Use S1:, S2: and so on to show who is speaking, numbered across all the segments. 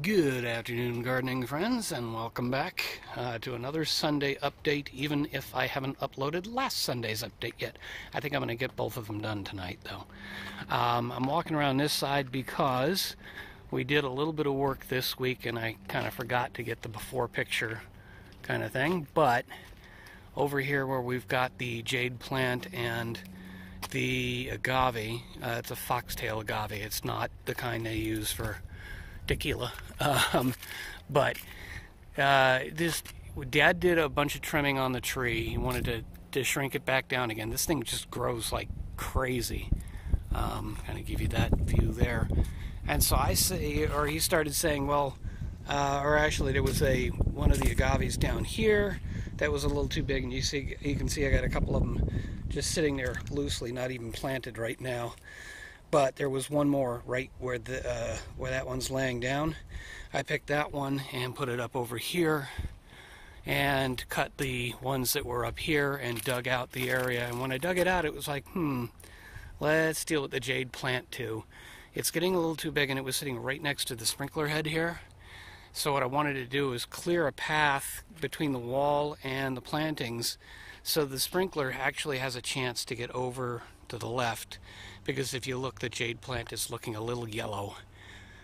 S1: Good afternoon, gardening friends, and welcome back uh, to another Sunday update, even if I haven't uploaded last Sunday's update yet. I think I'm going to get both of them done tonight, though. Um, I'm walking around this side because we did a little bit of work this week, and I kind of forgot to get the before picture kind of thing. But over here where we've got the jade plant and the agave, uh, it's a foxtail agave. It's not the kind they use for tequila. Um, but uh, this dad did a bunch of trimming on the tree. He wanted to, to shrink it back down again. This thing just grows like crazy. Um, kind of give you that view there. And so I say, or he started saying, well, uh, or actually there was a one of the agaves down here that was a little too big, and you see, you can see I got a couple of them just sitting there loosely, not even planted right now but there was one more right where the uh, where that one's laying down. I picked that one and put it up over here and cut the ones that were up here and dug out the area. And when I dug it out, it was like, hmm, let's deal with the jade plant too. It's getting a little too big and it was sitting right next to the sprinkler head here. So what I wanted to do is clear a path between the wall and the plantings so the sprinkler actually has a chance to get over to the left because if you look the jade plant is looking a little yellow.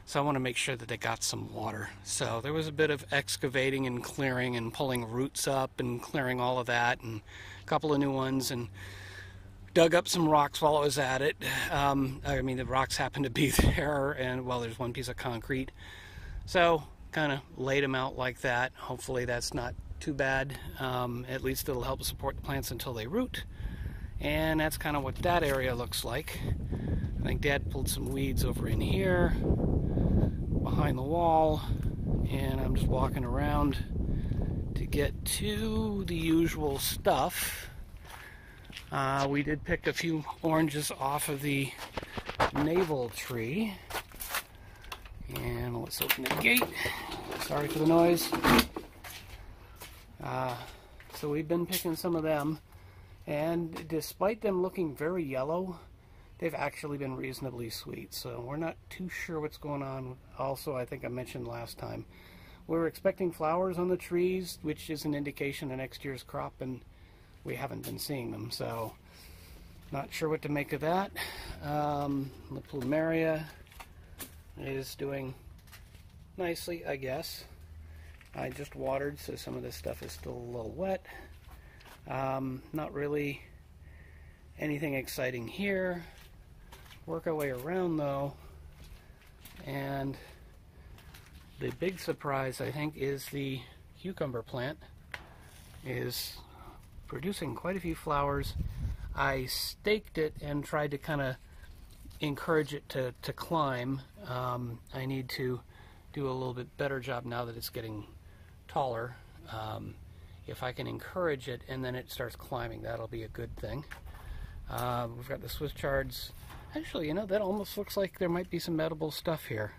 S1: So I want to make sure that they got some water. So there was a bit of excavating and clearing and pulling roots up and clearing all of that and a couple of new ones and dug up some rocks while I was at it. Um, I mean the rocks happened to be there and well there's one piece of concrete. So kind of laid them out like that. Hopefully that's not too bad. Um, at least it'll help support the plants until they root and that's kind of what that area looks like. I think Dad pulled some weeds over in here, behind the wall, and I'm just walking around to get to the usual stuff. Uh, we did pick a few oranges off of the navel tree. And let's open the gate. Sorry for the noise. Uh, so we've been picking some of them. And despite them looking very yellow, they've actually been reasonably sweet. So we're not too sure what's going on. Also, I think I mentioned last time, we're expecting flowers on the trees, which is an indication of next year's crop, and we haven't been seeing them. So not sure what to make of that. Um, the plumeria is doing nicely, I guess. I just watered, so some of this stuff is still a little wet. Um, not really anything exciting here. Work our way around though. And the big surprise I think is the cucumber plant is producing quite a few flowers. I staked it and tried to kind of encourage it to, to climb. Um, I need to do a little bit better job now that it's getting taller. Um, if I can encourage it and then it starts climbing, that'll be a good thing. Uh, we've got the Swiss chards. Actually, you know, that almost looks like there might be some edible stuff here.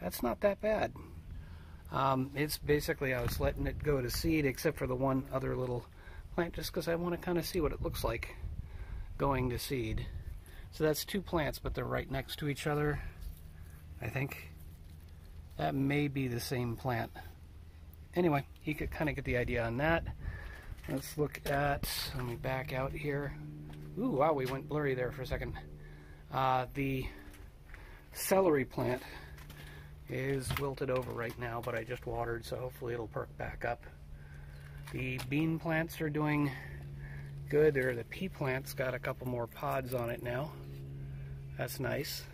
S1: That's not that bad. Um, it's basically, I was letting it go to seed except for the one other little plant just because I want to kind of see what it looks like going to seed. So that's two plants, but they're right next to each other. I think that may be the same plant anyway, you could kind of get the idea on that. Let's look at, let me back out here. Ooh, wow, we went blurry there for a second. Uh, the celery plant is wilted over right now, but I just watered, so hopefully it'll perk back up. The bean plants are doing good. There, the pea plant's got a couple more pods on it now. That's nice.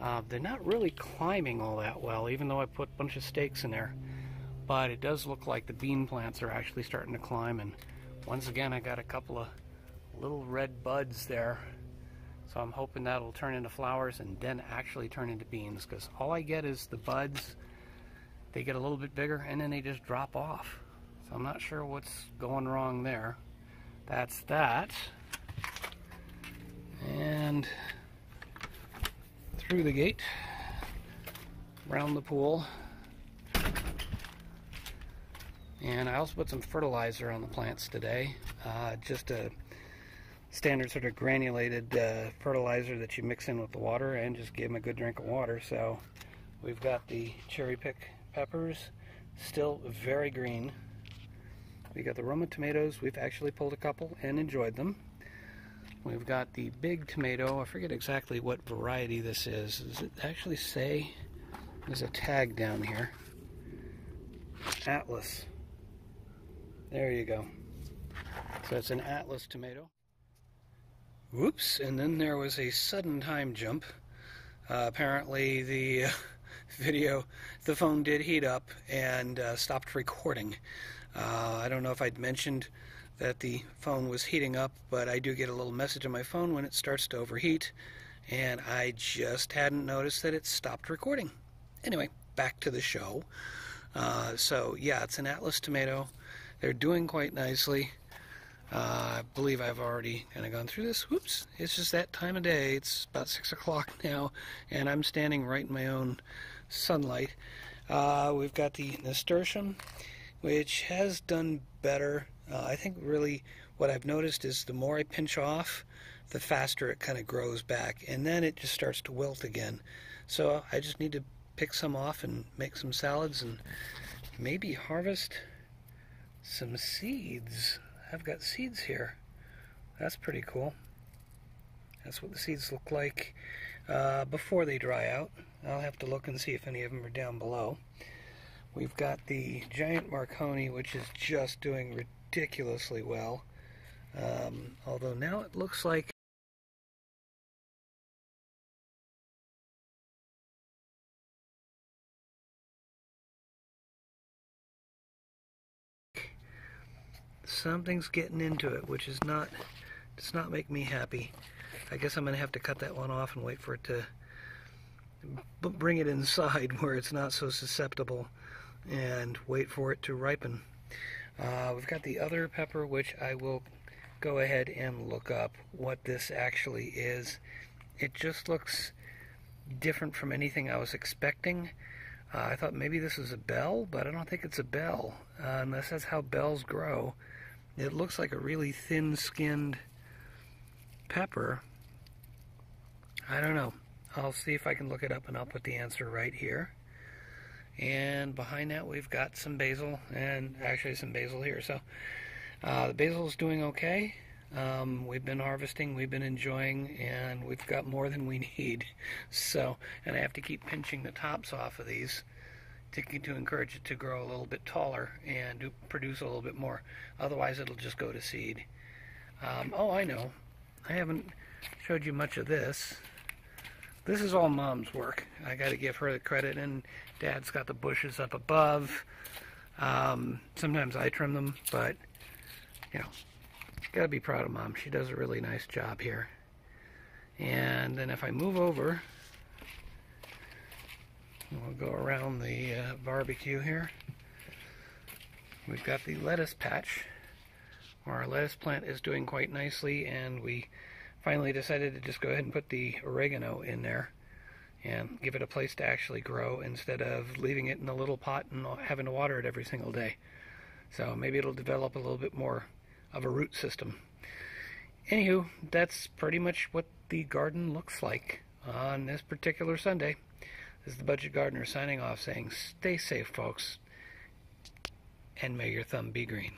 S1: Uh, they're not really climbing all that well, even though I put a bunch of stakes in there but it does look like the bean plants are actually starting to climb and once again I got a couple of little red buds there. So I'm hoping that'll turn into flowers and then actually turn into beans because all I get is the buds they get a little bit bigger and then they just drop off. So I'm not sure what's going wrong there. That's that. And through the gate around the pool and I also put some fertilizer on the plants today, uh, just a standard sort of granulated uh, fertilizer that you mix in with the water and just give them a good drink of water. So We've got the cherry pick peppers, still very green. We got the Roma tomatoes. We've actually pulled a couple and enjoyed them. We've got the big tomato. I forget exactly what variety this is. Does it actually say? There's a tag down here. Atlas. There you go. So it's an Atlas tomato. Whoops, and then there was a sudden time jump. Uh, apparently the uh, video, the phone did heat up and uh, stopped recording. Uh, I don't know if I'd mentioned that the phone was heating up, but I do get a little message on my phone when it starts to overheat, and I just hadn't noticed that it stopped recording. Anyway, back to the show. Uh, so yeah, it's an Atlas tomato. They're doing quite nicely. Uh, I believe I've already kind of gone through this. Whoops, it's just that time of day. It's about 6 o'clock now, and I'm standing right in my own sunlight. Uh, we've got the nasturtium, which has done better. Uh, I think really what I've noticed is the more I pinch off, the faster it kind of grows back, and then it just starts to wilt again. So I just need to pick some off and make some salads and maybe harvest some seeds. I've got seeds here. That's pretty cool. That's what the seeds look like uh, before they dry out. I'll have to look and see if any of them are down below. We've got the giant Marconi, which is just doing ridiculously well. Um, although now it looks like something's getting into it, which is not does not make me happy. I guess I'm going to have to cut that one off and wait for it to bring it inside where it's not so susceptible and wait for it to ripen. Uh, we've got the other pepper, which I will go ahead and look up what this actually is. It just looks different from anything I was expecting. Uh, I thought maybe this was a bell, but I don't think it's a bell, uh, unless that's how bells grow. It looks like a really thin-skinned pepper. I don't know. I'll see if I can look it up and I'll put the answer right here. And behind that we've got some basil and actually some basil here. So uh, the basil is doing okay. Um, we've been harvesting, we've been enjoying, and we've got more than we need. So, and I have to keep pinching the tops off of these to, to encourage it to grow a little bit taller and to produce a little bit more. Otherwise, it'll just go to seed. Um, oh, I know. I haven't showed you much of this. This is all Mom's work. I got to give her the credit, and Dad's got the bushes up above. Um, sometimes I trim them, but you know, got to be proud of Mom. She does a really nice job here. And then if I move over, We'll go around the uh, barbecue here. We've got the lettuce patch. where Our lettuce plant is doing quite nicely and we finally decided to just go ahead and put the oregano in there and give it a place to actually grow instead of leaving it in a little pot and having to water it every single day. So maybe it'll develop a little bit more of a root system. Anywho, that's pretty much what the garden looks like on this particular Sunday. This is the Budget Gardener signing off saying, stay safe, folks, and may your thumb be green.